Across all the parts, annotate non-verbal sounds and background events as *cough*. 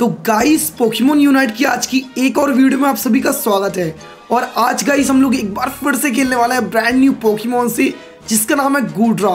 तो guys Pokemon unite की आज की एक और वीडियो में आप सभी का स्वागत है। और आज गाइस हम लोग एक बार फिर से खेलने वाला है ब्रांड न्यू पोकेमोन से जिसका नाम है गूड्रा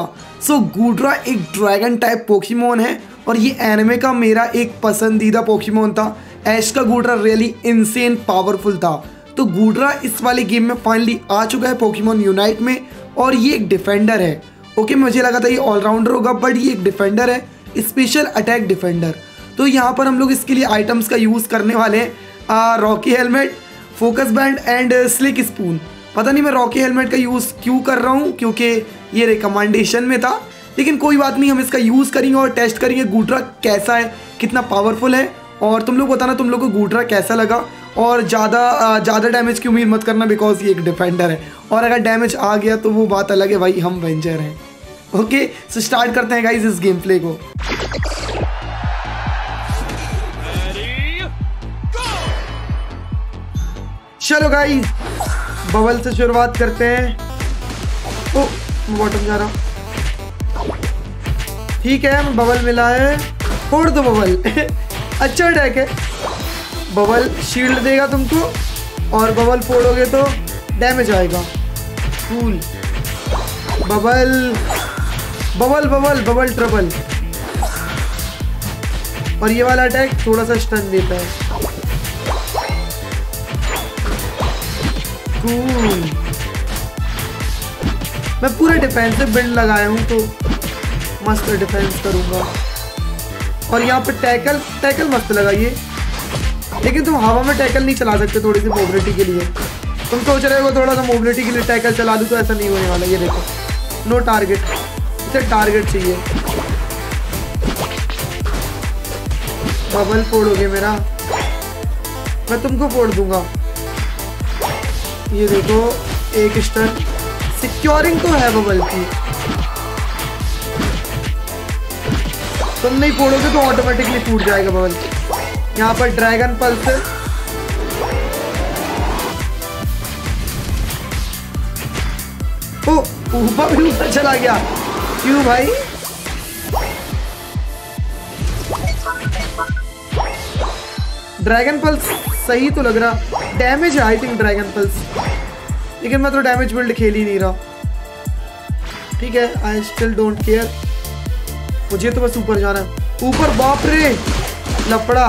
सो गुड्रा एक ड्रैगन टाइप पोकेमोन है और ये एनमे का मेरा एक पसंदीदा पोकेमोन था। ऐश का गुड्रा रियली इनसेन पावरफुल था। तो गुड्रा इस वाले गेम में फाइनली आ चुका है पोकेमोन यूनाइट में और ये एक डिफेंडर है। ओके okay, मुझे लगा था ये ऑलराउंडर होगा बट ये एक डिफेंडर है। स्पेशल अटैक डिफेंडर तो यहाँ पर हम लोग इसके लिए आइटम्स का यूज़ करने वाले हैं। Rocky helmet focus band and slick spoon पता नहीं मैं रॉकी हेलमेट का यूज़ क्यों कर रहा हूँ, क्योंकि ये रिकमेंडेशन में था। लेकिन कोई बात नहीं, हम इसका यूज़ करेंगे और टेस्ट करेंगे गूटरा कैसा है, कितना पावरफुल है। और तुम लोग बताना, तुम लोग को गूटरा कैसा लगा। और ज़्यादा ज़्यादा डैमेज की उम्मीद मत करना बिकॉज़ ये एक डिफेंडर है। और अगर डैमेज आ गया तो वो बात अलग है, भाई, हम वेंजर हैं। ओके सो स्टार्ट करते हैं गाइज़ इस गेम प्ले को। चलो गाई बबल से शुरुआत करते हैं। ओ बॉटम जा रहा। ठीक है बबल मिला है। फोड़ दो बबल। *laughs* अच्छा अटैक है। बबल शील्ड देगा तुमको, और बबल फोड़ोगे तो डैमेज आएगा। Cool bubble bubble bubble bubble trouble और ये वाला अटैक थोड़ा सा स्टन देता है। मैं पूरे डिफेंसिव बिल्ड लगाया हूँ तो मस्त डिफेंस करूँगा। और यहाँ पे टैकल टैकल मस्त लगाइए। लेकिन तुम हवा में टैकल नहीं चला सकते थोड़ी सी मोबिलिटी के लिए। तुम सोच रहे हो थोड़ा सा मोबिलिटी के लिए टैकल चला दूँ तो ऐसा नहीं होने वाला, ये देखो। नो टारगेट इसे टारगेट चाहिए। बबल फोड़ोगे मेरा। मैं तुमको फोड़ दूँगा। ये देखो, एक स्टन सिक्योरिंग तो है बबल की। तुम नहीं फोड़ोगे तो ऑटोमेटिकली टूट जाएगा बबल। यहाँ पर ड्रैगन पल्स ओ ऊपर भी ऊपर चला गया। क्यों भाई? ड्रैगन पल्स सही तो लग रहा। डैमेज है आई थिंक ड्रैगन पल्स लेकिन मैं तो डैमेज बिल्ड खेल ही नहीं रहा। ठीक है आई स्टिल डोंट केयर मुझे तो बस ऊपर जाना है। ऊपर, बाप रे! लपड़ा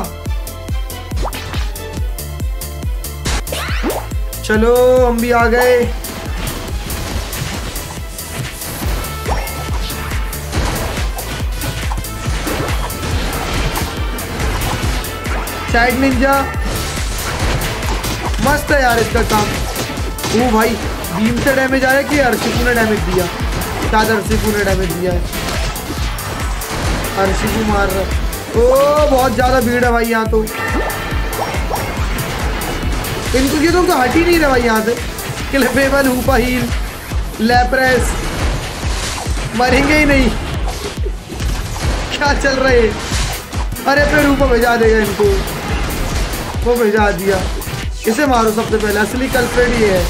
चलो, हम भी आ गए। साइड निंजा मस्त है यार इसका काम। ओ भाई, भीम से डैमेज आया कि अर्शिकू ने डैमेज दिया? शायद अर्शिकू ने डैमेज दिया है। अर्शिकू मार रहा ओ, बहुत ज़्यादा भीड़ है भाई यहाँ तो। इनको ये तो उनको हट ही नहीं रहा भाई यहाँ से। क्लिपेबल हुपा हील लेप्रेस मरेंगे ही नहीं। क्या चल रहा है? अरे फिर ऊपर भेजा देगा इनको। वो भेजा दिया। इसे मारो सबसे पहले, असली कल्प्रेट ये है।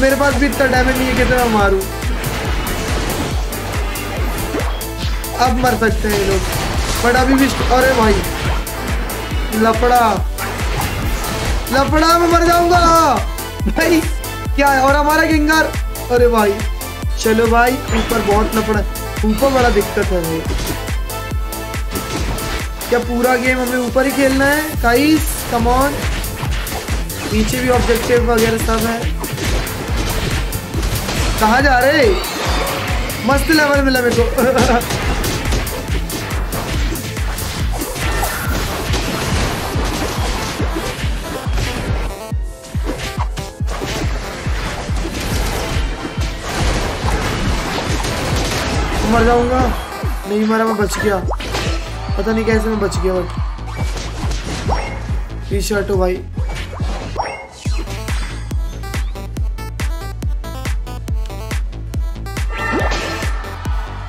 मेरे पास भी इतना डैमेज नहीं है कि मैं मारूं। अब मर सकते हैं लोग। बट अभी भी अरे भाई लपड़ा लपड़ा मैं मर जाऊँगा। भाई, क्या है? और हमारा किंगर अरे भाई, चलो भाई, ऊपर बहुत लपड़ा ऊपर बड़ा दिक्कत है भाई। क्या पूरा गेम हमें ऊपर ही खेलना है? काइस कमॉन पीछे भी ऑब्जेक्टिव वगैरह सब है। कहा जा रहे? मस्त लेवल मिला मेरे को। मर जाऊँगा। नहीं मरा, मैं बच गया। पता नहीं कैसे मैं बच गया बट टी शर्ट हो भाई।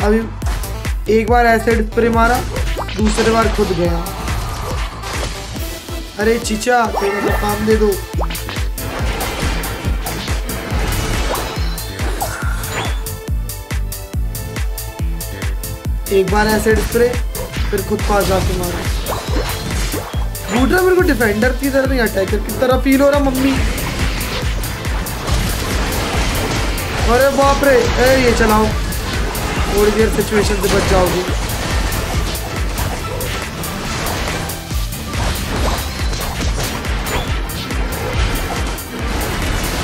अभी एक बार एसिड स्प्रे मारा, दूसरे बार खुद गया। अरे चीचा, तेरा तो काम दे दो। एक बार एसिड स्प्रे फिर खुद पास जाके मारो। बूटरा मेरे को डिफेंडर की तरह नहीं अटैकर की तरह फील हो रहा मम्मी। अरे बाप रे, ए, ये चलाओ। थोड़ी देर सिचुएशन से बच जाओगे।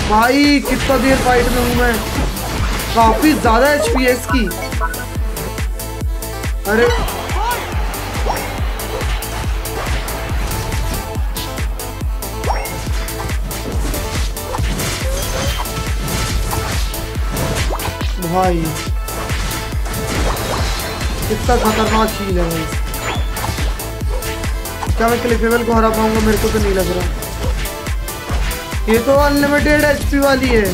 भाई, कितना देर फाइट में हूँ मैं। काफ़ी ज़्यादा एच पी की। अरे भाई। कितना खतरनाक हील है भाई। क्या मैं क्लिफेबल को हरा पाऊँगा? मेरे को तो नहीं लग रहा। ये तो अनलिमिटेड एचपी वाली है।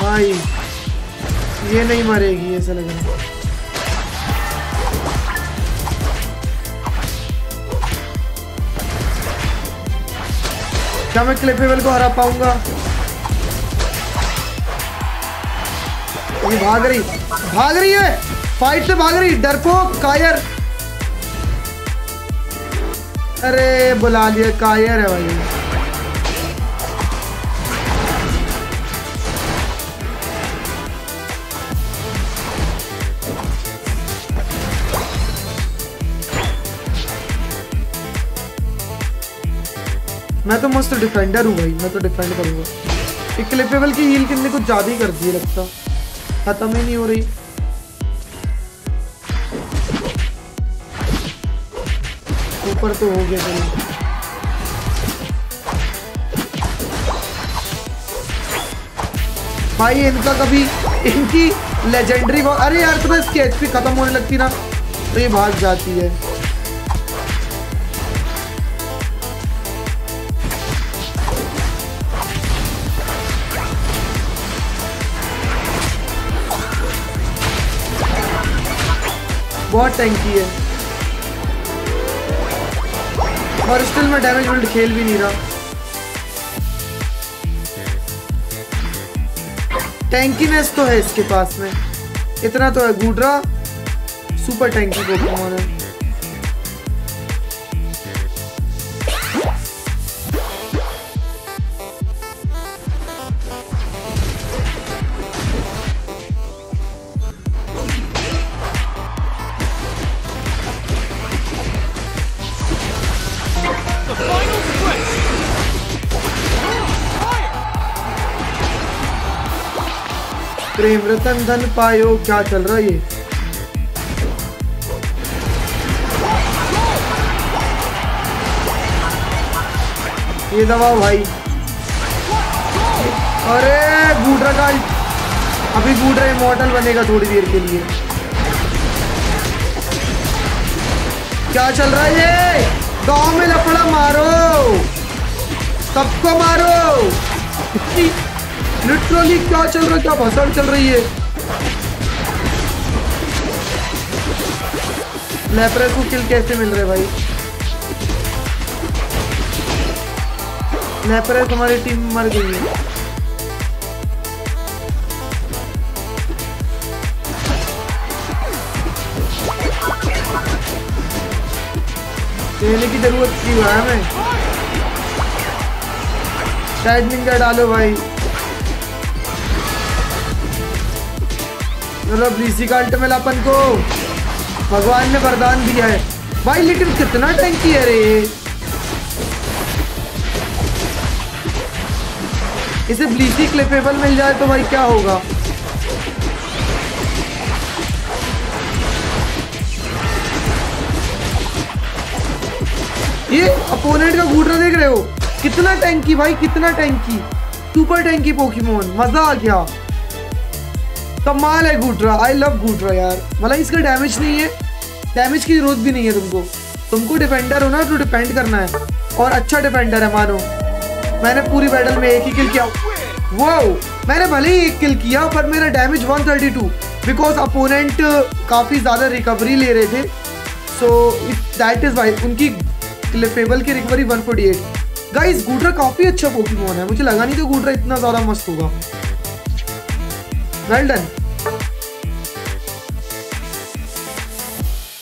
भाई। ये नहीं मरेगी, ऐसा लग रहा क्या मैं क्लिपेबल को हरा पाऊँगा? ये भाग रही भाग रही है! फाइट से भाग रही डरपो कायर। अरे, बुला लिया, कायर है भाई। मैं तो मस्त डिफेंडर हूँ भाई, मैं तो डिफेंड करूँगा। एक क्लिपेबल की हील कितने कुछ ज़्यादा ही कर दी लगता। खत्म ही नहीं हो रही। ऊपर तो हो गया चलो। भाई, इनका कभी इनकी लेजेंडरी अरे यार तुम्हें इसकी एचपी खत्म होने लगती ना। तो ये भाग जाती है। बहुत टैंकी है। और स्टिल में डैमेज वर्ल्ड खेल भी नहीं रहा। टैंकीनेस तो है इसके पास में। इतना तो है गुडरा सुपर टैंकी पोकेमोन है। प्रेम रतन धन पायो, क्या चल रहा है ये? ये दबाओ भाई। अरे, बूढ़ा का अभी बूढ़ा इमोटल बनेगा थोड़ी देर के लिए। क्या चल रहा है ये? गाँव में लफड़ा मारो। सबको मारो। लिटरली क्या चल रहा है? क्या भसड़ चल रही है? लेपरे को किल कैसे मिल रहे भाई? लेपरे तुम्हारी टीम मर गई है। कहने की ज़रूरत है हमें? टाइटनिंग का डालो भाई। चलो ब्रीसी का अल्ट मिला अपन को भगवान ने वरदान दिया है। भाई, लेकिन कितना टैंकी है रे इसे ब्लीसी क्लिपेबल मिल जाए तो भाई क्या होगा? ये अपोनेंट का गूटरा देख रहे हो? कितना टैंकी भाई, कितना टैंकी सुपर टैंकी पोकीमोन मज़ा आ गया। कमाल है गूटरा आई लव गूटरा यार। मतलब इसका डैमेज नहीं है डैमेज की ज़रूरत भी नहीं है तुमको। तुमको डिफेंडर हो ना तो डिपेंड करना है। और अच्छा डिफेंडर है, मानो। मैंने पूरी बैटल में एक ही किल किया। वो मैंने भले ही एक किल किया, पर मेरा डैमेज 132 बिकॉज़ अपोनेंट काफ़ी ज़्यादा रिकवरी ले रहे थे। सो दैट इज़ वाई उनकी क्लिफेबल की रिकवरी 148 गाइस गूड्रा काफ़ी अच्छा पोकेमोन है। मुझे लगा नहीं था गूड्रा इतना ज़्यादा मस्त होगा। Well done